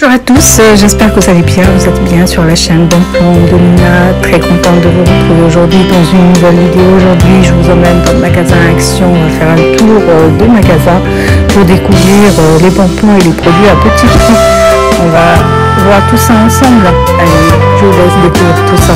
Bonjour à tous, euh, j'espère que vous allez bien, vous êtes bien sur la chaîne Bon Plan de Luna, très contente de vous retrouver aujourd'hui dans une nouvelle vidéo. Aujourd'hui je vous emmène dans le magasin Action, on va faire un tour euh, de magasin pour découvrir euh, les bons et les produits à petit prix. On va voir tout ça ensemble. Allez, je vous laisse découvrir tout ça.